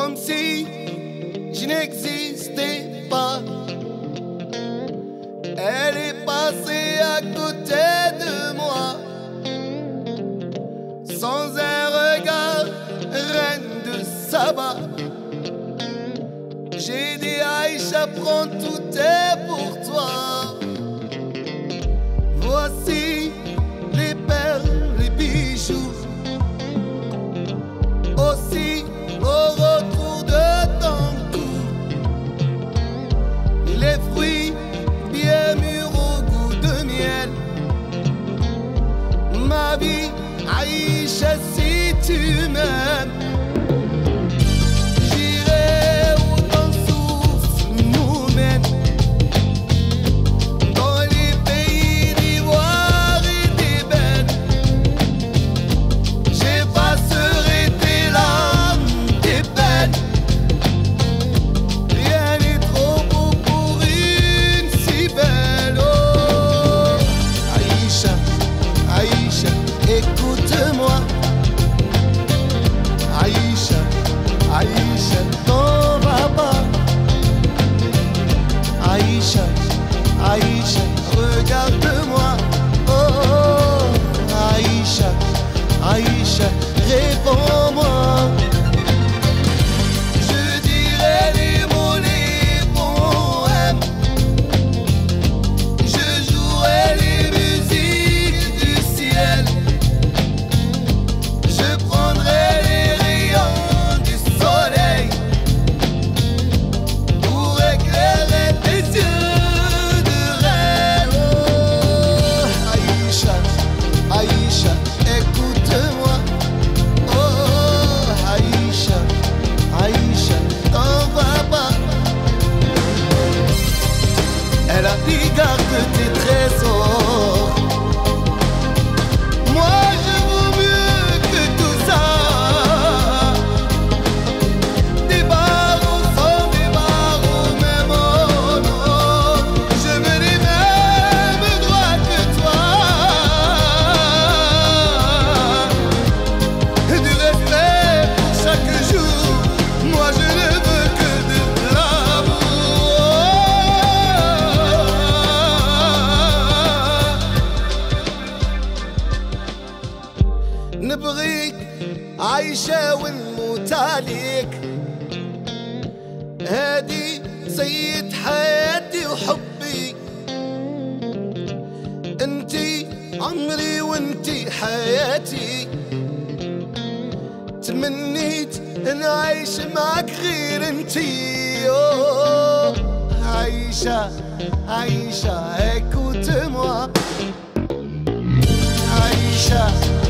comme si je n'existais pas. Elle est passée à côté de moi, sans un regard, reine de Saba. J'ai dit Aïcha, prends tout est pour şişesi tümen. Aïcha, regarde-moi. garde tes trésors. Moi, je نبغيك عايشة ونموت عليك. هادي سيد حياتي وحبي انتي عمري وانتي حياتي. تمنيت إن عايش معك غير انتي. أوه. عايشة عايشة هيك وتموى عايشة.